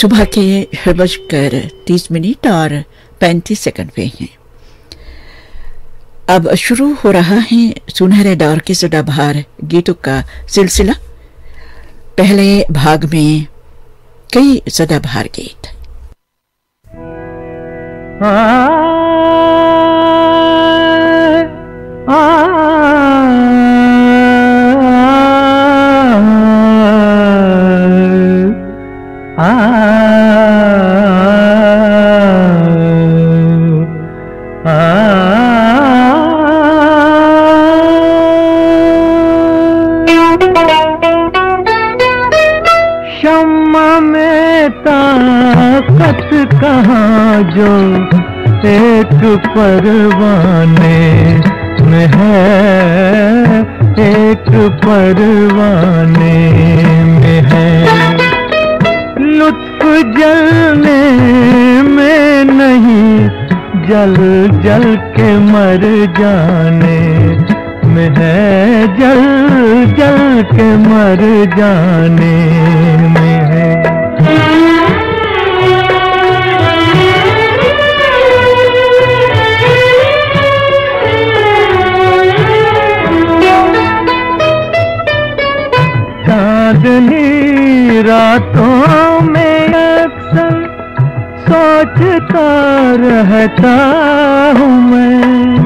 सुबह के बजकर तीस मिनट और पैंतीस सेकंड पे हैं। अब शुरू हो रहा है सुनहरे दौर के सदाबहार गीतों का सिलसिला। पहले भाग में कई सदाबहार गीत। आ, आ, परवाने में है एक परवाने में है। लुत्फ जलने में नहीं, जल जल के मर जाने में है। जल जल के मर जाने में चांदनी रातों में अक्सर सोचता रहता हूँ मैं।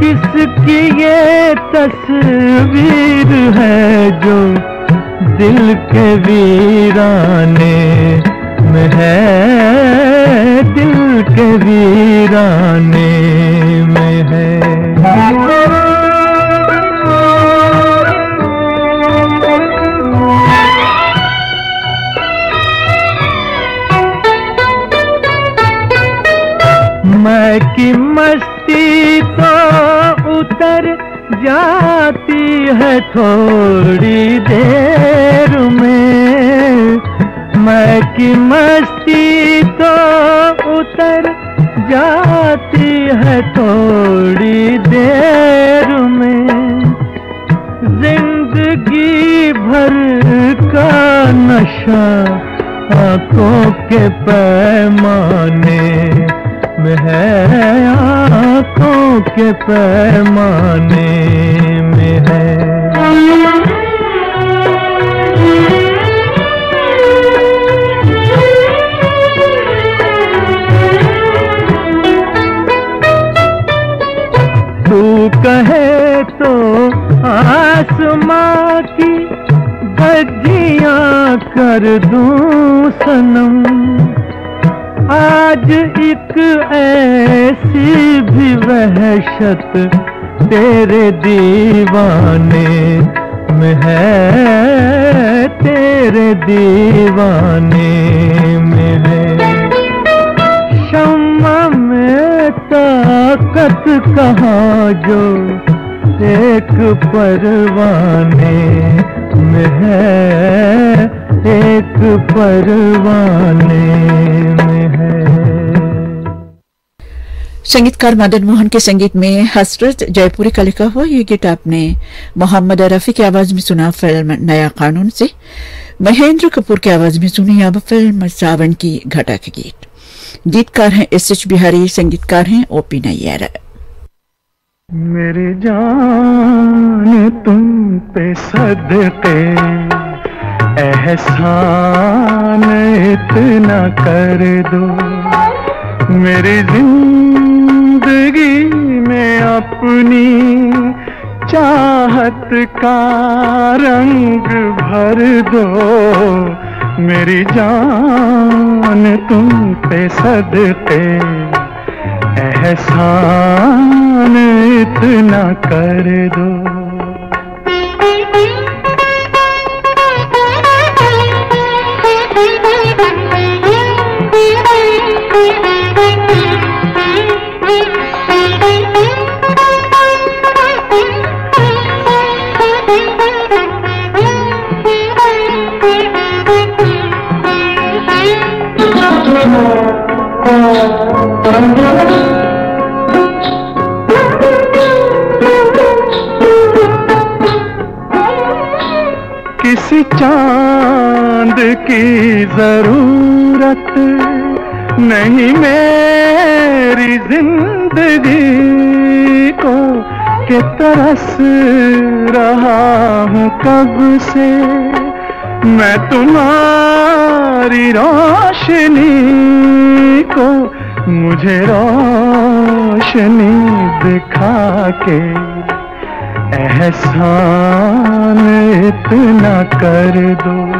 किसकी ये तस्वीर है जो दिल के वीराने में है? दिल के वीराने में तू कहे तो आसमां की धज्जियाँ कर दूँ सनम। आज एक ऐसी भी वहशत तेरे दीवाने में है, तेरे दीवाने में है। ताकत कहाँ जो एक परवाने में है, एक परवाने में है। संगीतकार मदन मोहन के संगीत में हसरत जयपुरी का लिखा हुआ ये गीत आपने मोहम्मद रफी की आवाज़ में सुना फ़िल्म नया कानून से। महेंद्र कपूर की आवाज़ में सुनी अब फ़िल्म सावन की घटा के गीत। गीतकार हैं, एस एच बिहारी, संगीतकार हैं, ओपी नैयर। मेरी जान तुम पे सदते, एहसान इतना कर दो। मेरी ज़िंदगी में अपनी चाहत का रंग भर दो। मेरी जान तुम पे सदते। एहसान इतना कर दो। Thank चाँद की ज़रूरत नहीं मेरी ज़िंदगी को के तरस रहा हूँ कब से। मैं तुम्हारी रोशनी को मुझे रोशनी दिखा के एहसान इतना कर दो।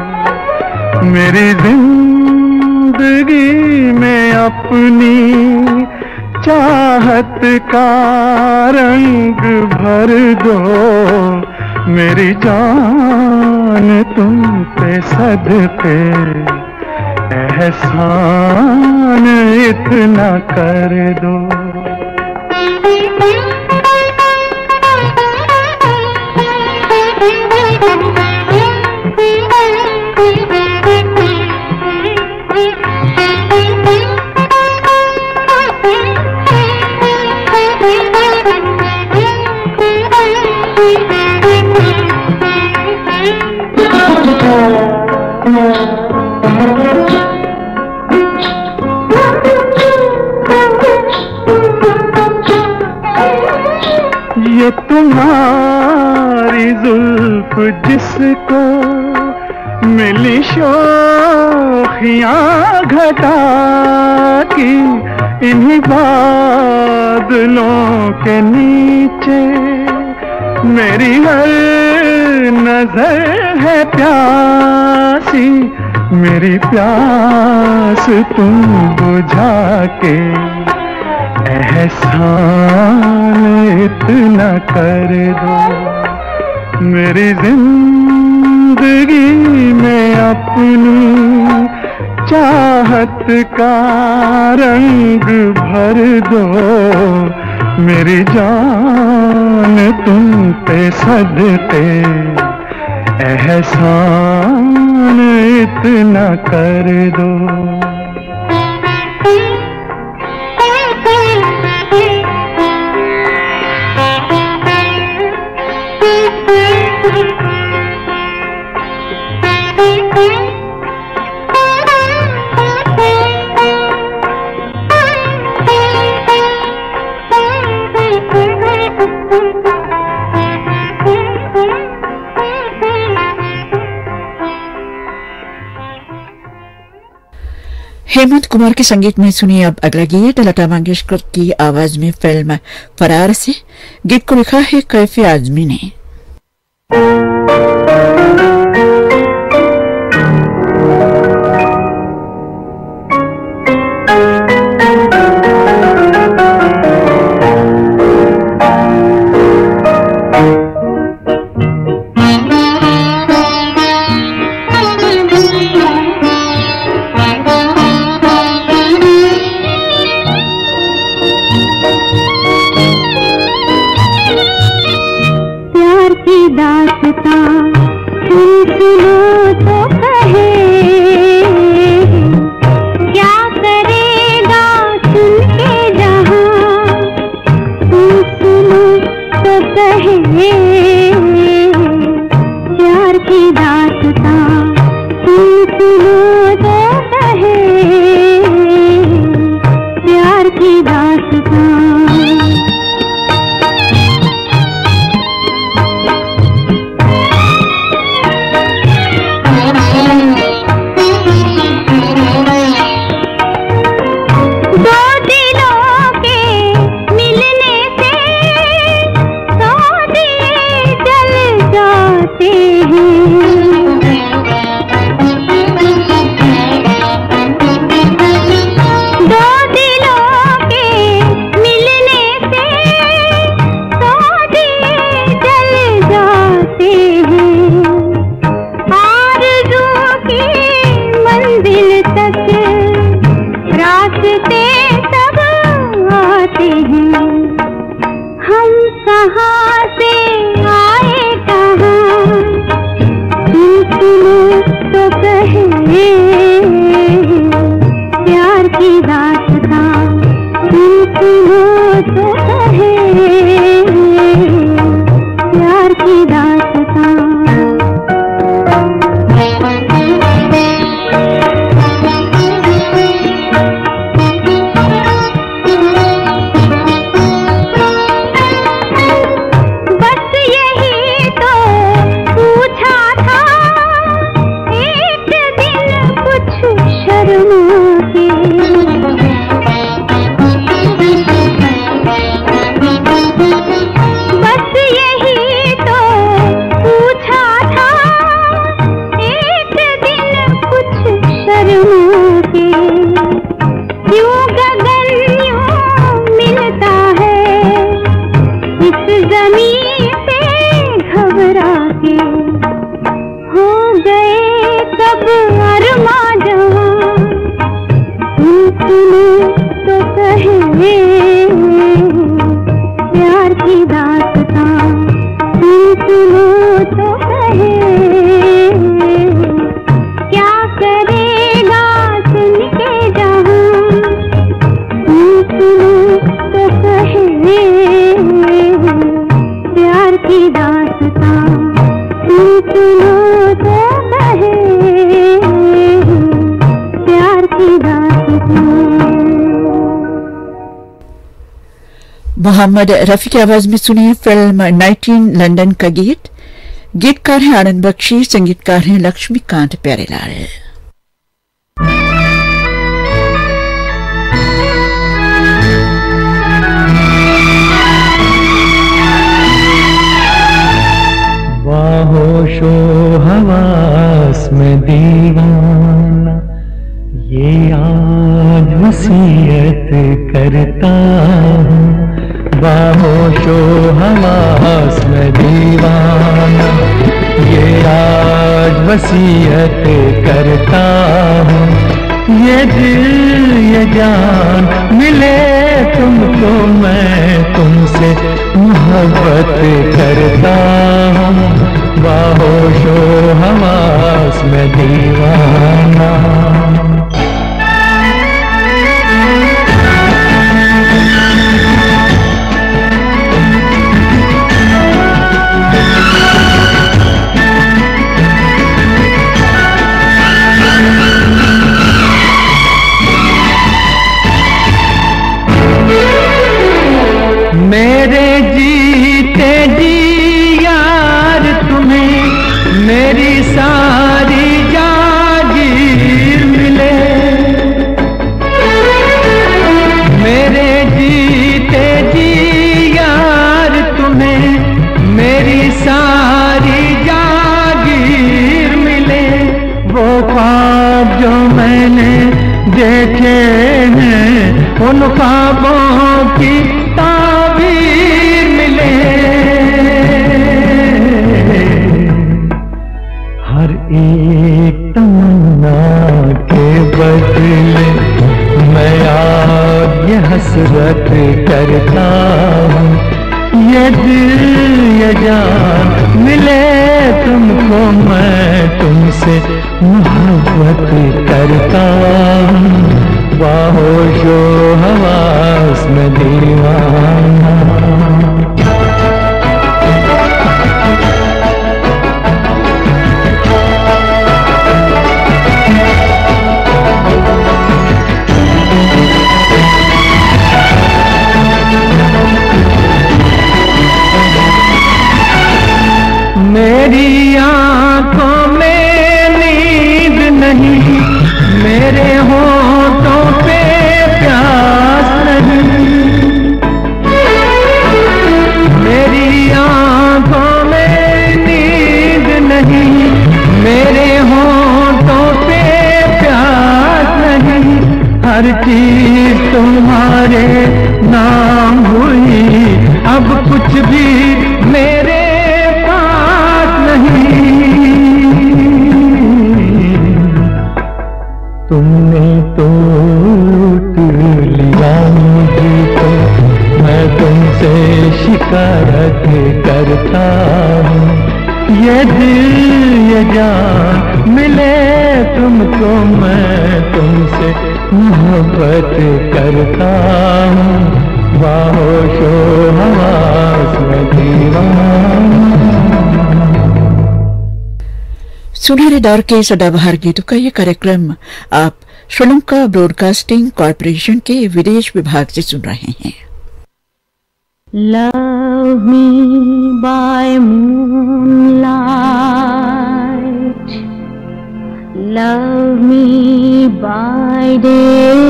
मेरी ज़िंदगी में अपनी चाहत का रंग भर दो। मेरी जान तुम पे सदके एहसान इतना कर दो। जिसको मिली शोखियाँ घटा की, इन्हीं बादलों के नीचे मेरी हर नज़र है प्यासी, मेरी प्यास तुम बुझा के एहसान इतना कर दो। मेरी ज़िंदगी में अपनी चाहत का रंग भर दो। मेरी जान तुम पे सदते एहसान इतना कर दो। हेमंत कुमार के संगीत में सुनिए अब अगला गीत, लता मंगेशकर की आवाज़ में फ़िल्म फरार से। गीत को लिखा है कैफ़े आजमी ने। वार्ता सुन सुनो you. मोहम्मद रफी की आवाज़ में सुनिए फ़िल्म 19 लंदन का गीत। गीतकार हैं आनंद बख्शी, संगीतकार हैं लक्ष्मीकांत प्यारेलाल। बाहोशो हवास में दीवाना, ये आज वसीयत करता बाहोशो हवास में दीवाना, ये आज वसीयत करता हूँ। ये दिल, ये जान मिले तुमको, मैं तुमसे मोहब्बत करता हूँ। बाहोशो हमास में दीवाना। उन ख्वाबों की सुनहरे दौर के सदाबहार गीतों का ये कार्यक्रम आप श्रीलंका ब्रॉडकास्टिंग कॉरपोरेशन के विदेश विभाग से सुन रहे हैं Love me by. Love me by day.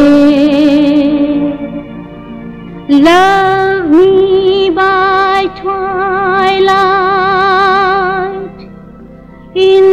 Love me by twilight. In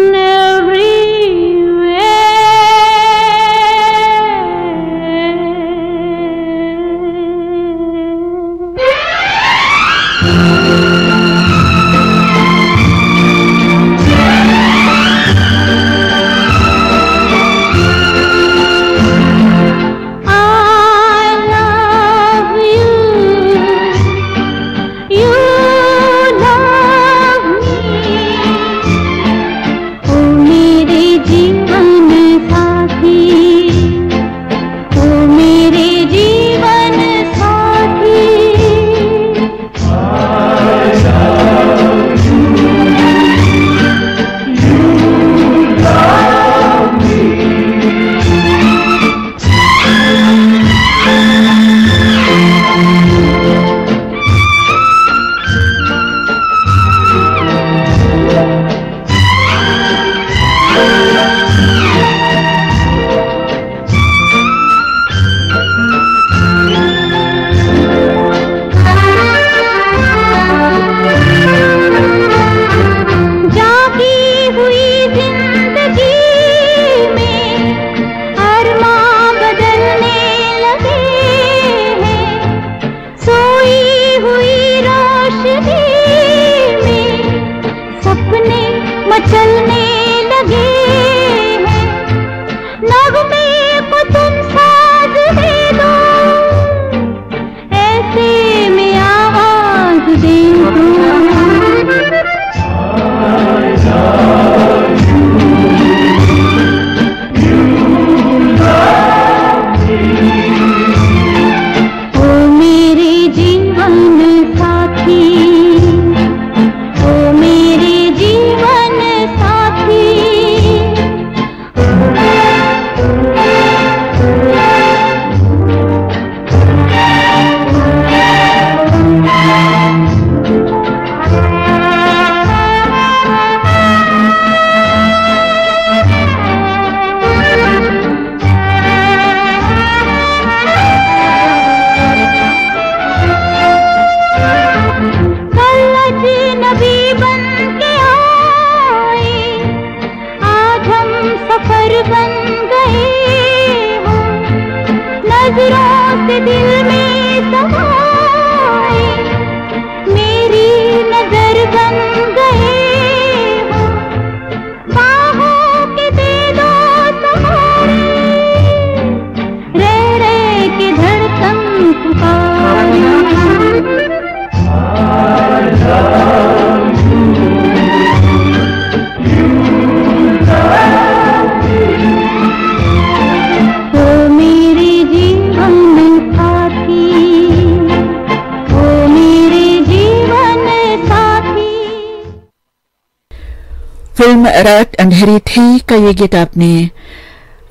रात अंधेरी थी का ये गीत आपने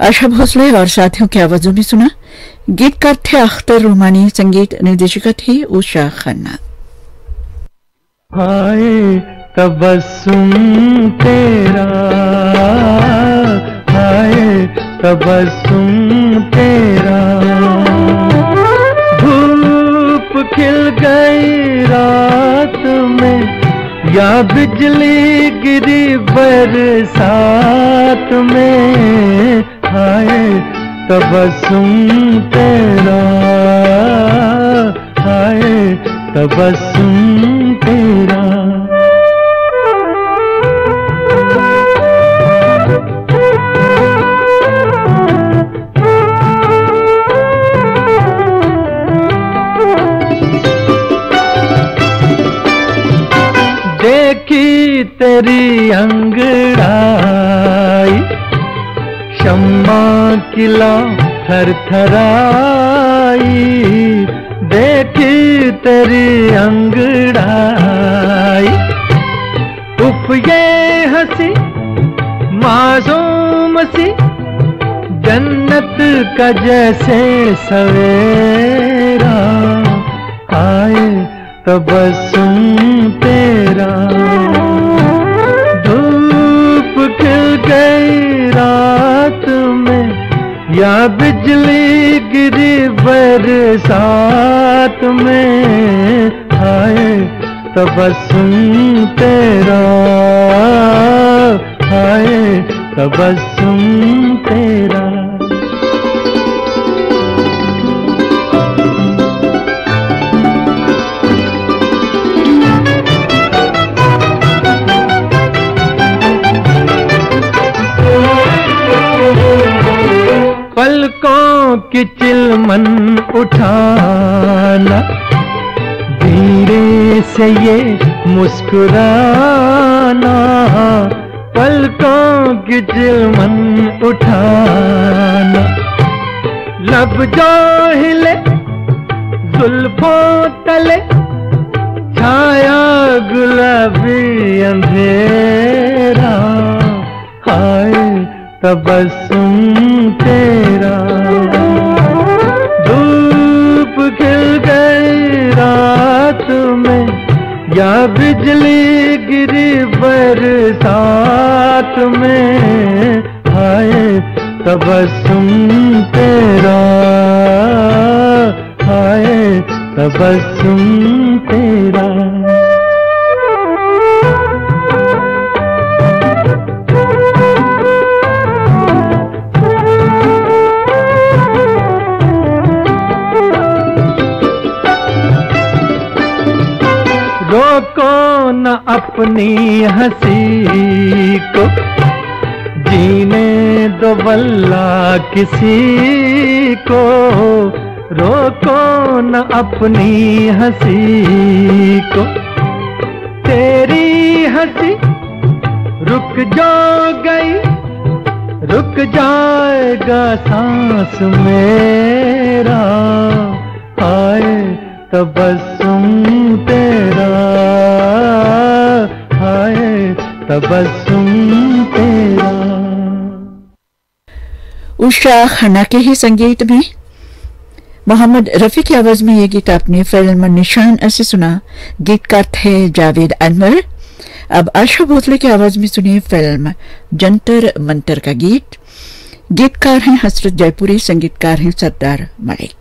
आशा भोसले और साथियों की आवाजों में सुना। गीतकार थे अख्तर रोमानी, संगीत निर्देशिका थी उषा खन्ना। हाय, तबस्सुम तेरा। हाय, तबस्सुम तेरा। धूप खिल गई रात में। या बिजली गिरी बरसात में। हाय सुन तेरा। हाय तबस्सुम तेरी अंगड़ाई, शम्मा किला थर थराई देखी तेरी अंगड़ाई। उफ, ये हँसी, मासूम सी, जन्नत का जैसे सवेरा, आए तबस्सुम तेरा। खिल गई रात में, या बिजली गिरी बरसात में। आए सुन तेरा। आए तबस्सुम तेरा। की चिलमन उठाना धीरे से ये मुस्कुराना। पलकों की चिलमन उठाना। लब जो हिले जुल्फों तले। छाया गुलाबी अंधेरा। हाय तबस्सुम बिजली गिरी बरसात में हाय तबस्सुम तेरा हाय तबस्सुम तेरा। न अपनी हँसी को? जीने दो बल्ला किसी को। रोको न अपनी हँसी को? तेरी हँसी रुक जा गई, रुक जाएगा सांस मेरा। आए तबस्सुम। उषा खन्ना के ही संगीत में। मोहम्मद रफी की आवाज़ में ये गीत आपने फ़िल्म निशान ऐसे सुना। गीतकार थे जावेद अनवर। अब आशा भोसले की आवाज़ में सुनिए फ़िल्म जंतर मंतर का गीत। गीतकार हैं हसरत जयपुरी, संगीतकार हैं सरदार मलिक।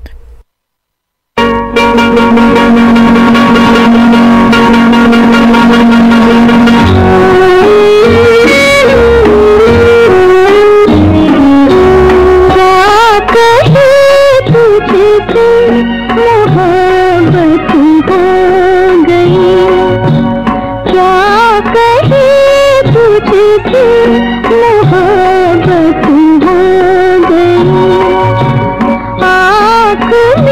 क्या कहे Ooh.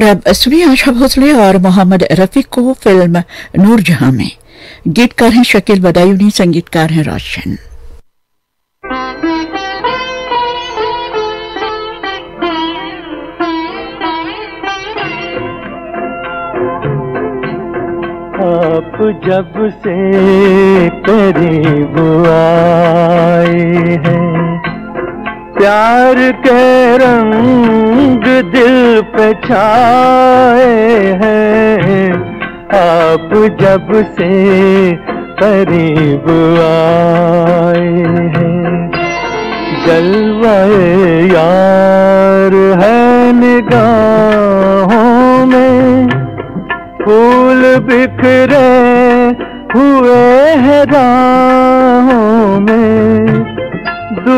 और अब सुनिए आशा भोसले और मोहम्मद रफीक को फ़िल्म नूरजहां में। गीतकार हैं शकील बदायूनी, संगीतकार हैं रोशन। आप जब से करीब आए हैं प्यार के रंग दिल पे छाए हैं। आप जब से करीब आए हैं। जलवाए यार है निगाहों में। फूल बिखरे हुए हैं राहों में।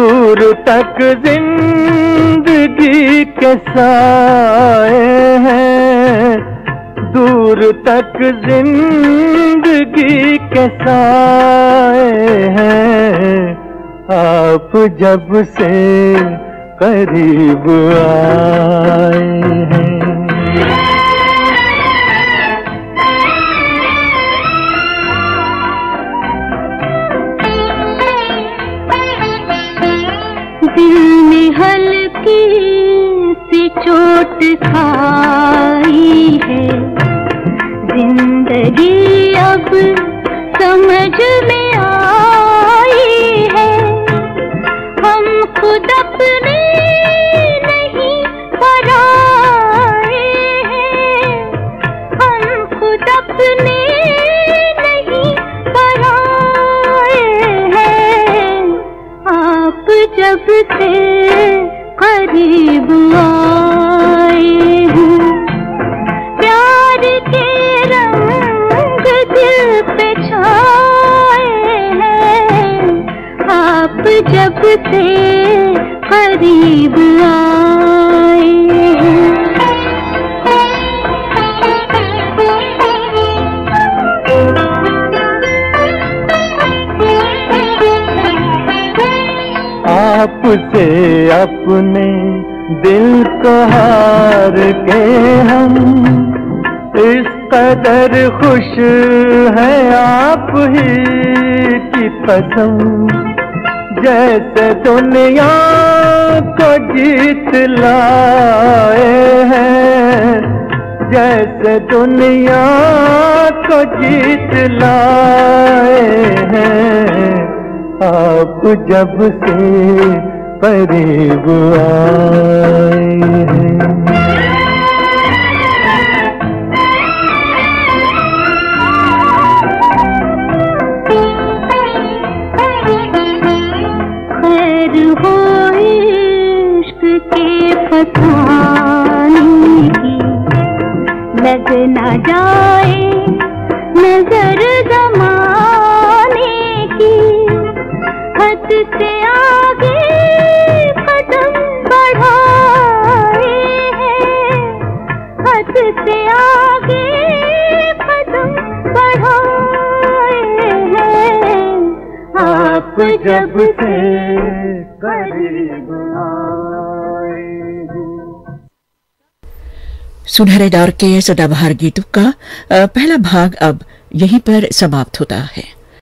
दूर तक ज़िंदगी के साए हैं। दूर तक ज़िंदगी के साए हैं। आप जब से करीब आए हैं। खाई है। ज़िंदगी अब समझ में आई है। हम खुद अपने नहीं पराए हैं। हम खुद अपने नहीं पराए हैं। आप जब से से करीब आए। आपसे अपने दिल को हार के हम इस कदर खुश है आप ही की कसम। जैसे दुनिया को जीत लाए हैं, जैसे दुनिया को जीत लाए हैं। आप जब से करीब आए। सुनहरे दौर के सदाबहार गीतों का पहला भाग अब यहीं पर समाप्त होता है।